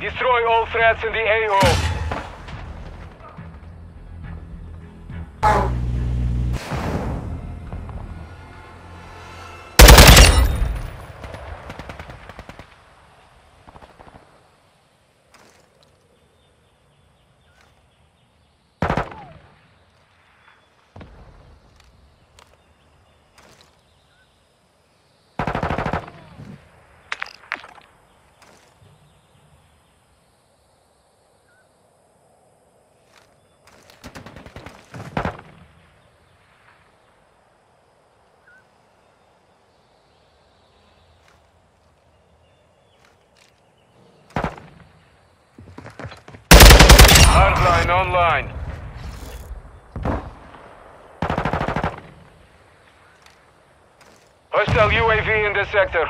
Destroy all threats in the AO. Hardline online. Hostile UAV in this sector.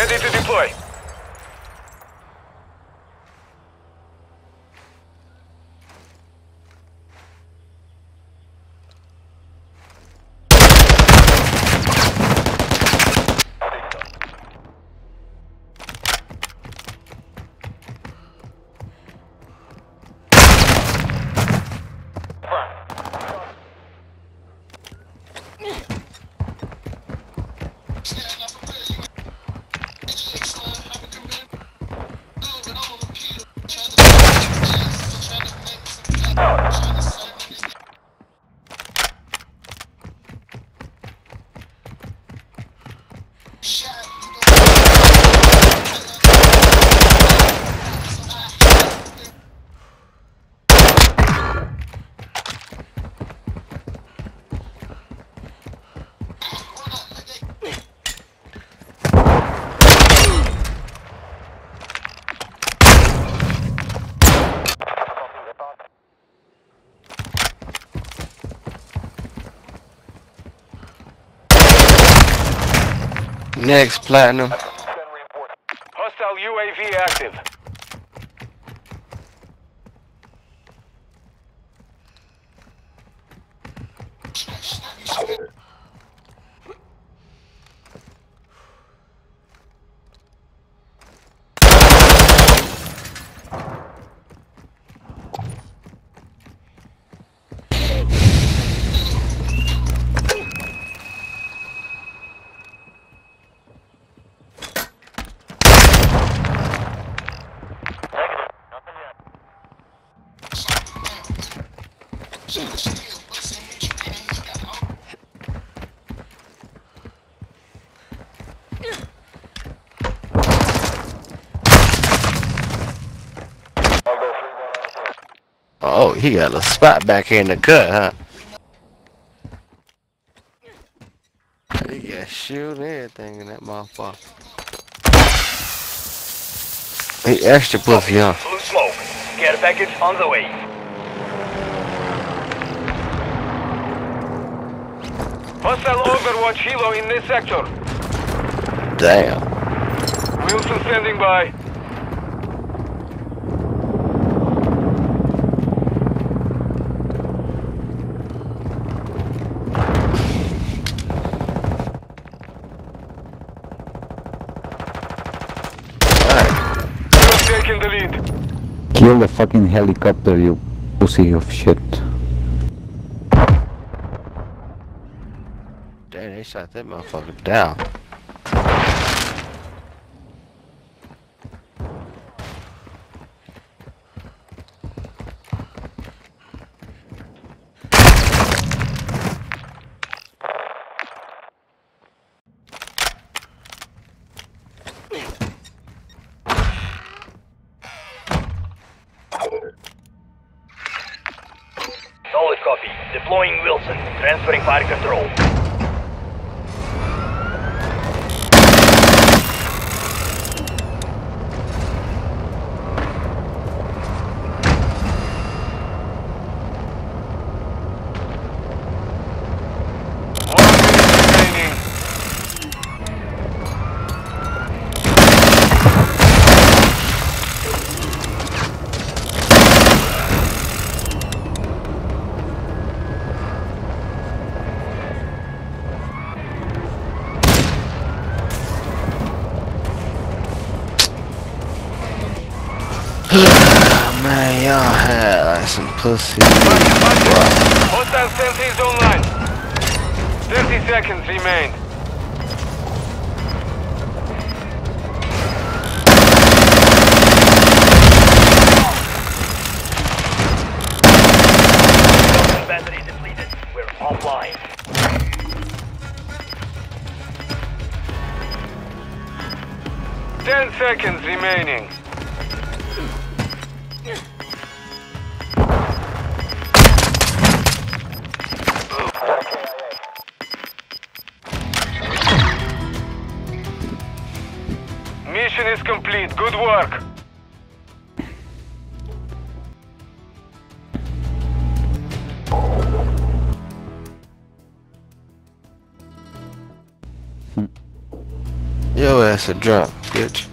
Ready to deploy. Next platinum. Hostile UAV active. Oh, he got a spot back here in the cut, huh? He got shoot and everything in that motherfucker. He extra pussy, huh? Blue smoke. Care package on the way. Hostile Overwatch Helo in this sector. Damn. Wheelson standing by. Alright. You've taken the lead. Kill the fucking helicopter, you pussy of shit. They shot that motherfucker down. Solid copy. Deploying Wheelson. Transferring fire control. Some pussy. Hostile sensors online. 30 seconds remain. Battery depleted. We're offline. Ten seconds remaining. Mission is complete. Good work. Your ass a drop, bitch.